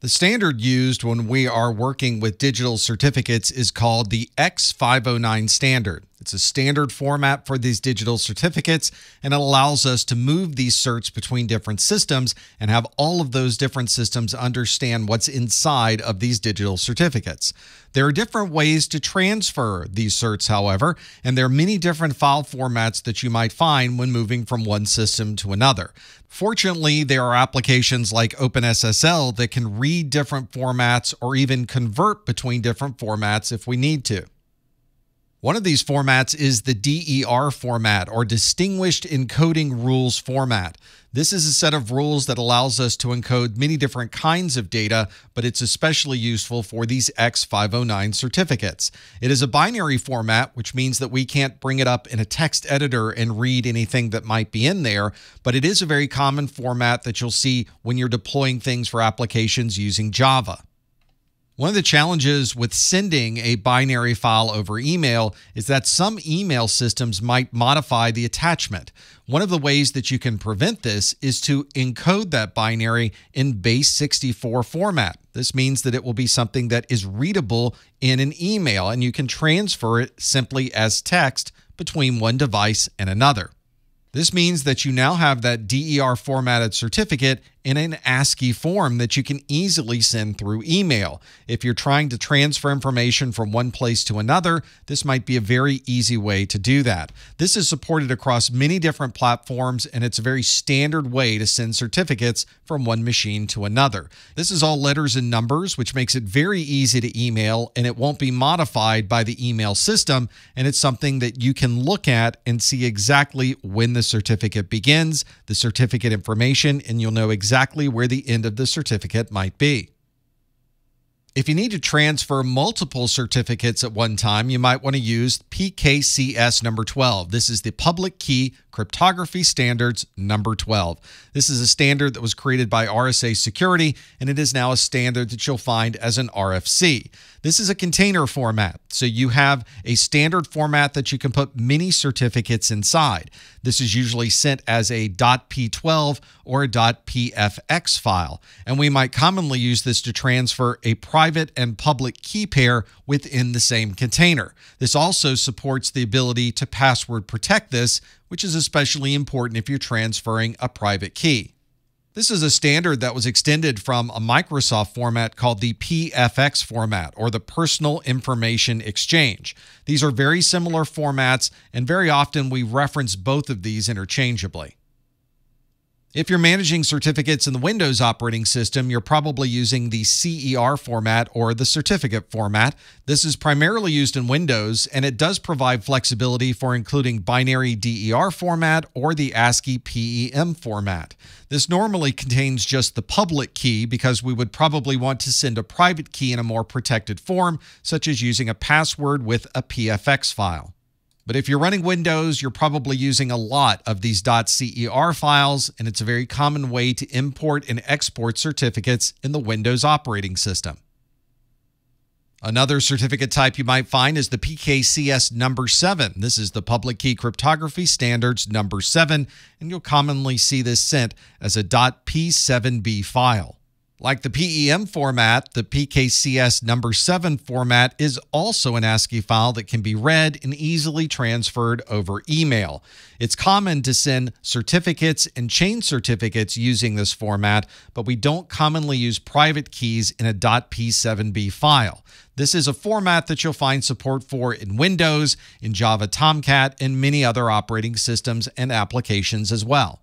The standard used when we are working with digital certificates is called the X509 standard. It's a standard format for these digital certificates, and it allows us to move these certs between different systems and have all of those different systems understand what's inside of these digital certificates. There are different ways to transfer these certs, however, and there are many different file formats that you might find when moving from one system to another. Fortunately, there are applications like OpenSSL that can read different formats or even convert between different formats if we need to. One of these formats is the DER format or Distinguished Encoding Rules format. This is a set of rules that allows us to encode many different kinds of data, but it's especially useful for these X509 certificates. It is a binary format, which means that we can't bring it up in a text editor and read anything that might be in there, but it is a very common format that you'll see when you're deploying things for applications using Java. One of the challenges with sending a binary file over email is that some email systems might modify the attachment. One of the ways that you can prevent this is to encode that binary in base 64 format. This means that it will be something that is readable in an email and you can transfer it simply as text between one device and another. This means that you now have that DER formatted certificate in an ASCII form that you can easily send through email. If you're trying to transfer information from one place to another, this might be a very easy way to do that. This is supported across many different platforms, and it's a very standard way to send certificates from one machine to another. This is all letters and numbers, which makes it very easy to email, and it won't be modified by the email system. And it's something that you can look at and see exactly when the certificate begins, the certificate information, and you'll know exactly exactly where the end of the certificate might be. If you need to transfer multiple certificates at one time, you might want to use PKCS number 12. This is the Public Key Cryptography Standards number 12. This is a standard that was created by RSA Security, and it is now a standard that you'll find as an RFC. This is a container format, so you have a standard format that you can put many certificates inside. This is usually sent as a .p12 or a .pfx file, and we might commonly use this to transfer a private and public key pair within the same container. This also supports the ability to password protect this, which is especially important if you're transferring a private key. This is a standard that was extended from a Microsoft format called the PFX format or the Personal Information Exchange. These are very similar formats, and very often we reference both of these interchangeably. If you're managing certificates in the Windows operating system, you're probably using the CER format or the certificate format. This is primarily used in Windows, and it does provide flexibility for including binary DER format or the ASCII PEM format. This normally contains just the public key because we would probably want to send a private key in a more protected form, such as using a password with a PFX file. But if you're running Windows, you're probably using a lot of these .cer files, and it's a very common way to import and export certificates in the Windows operating system. Another certificate type you might find is the PKCS number 7. This is the Public Key Cryptography Standards number 7, and you'll commonly see this sent as a .p7b file. Like the PEM format, the PKCS number 7 format is also an ASCII file that can be read and easily transferred over email. It's common to send certificates and chain certificates using this format, but we don't commonly use private keys in a .p7b file. This is a format that you'll find support for in Windows, in Java Tomcat, and many other operating systems and applications as well.